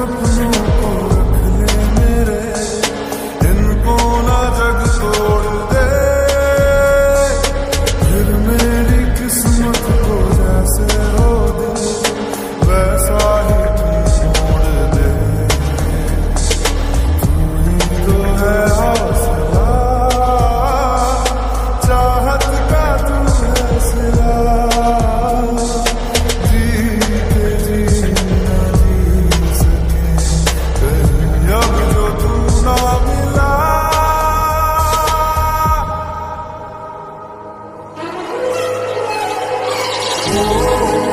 i don't entrepreneur. Oh.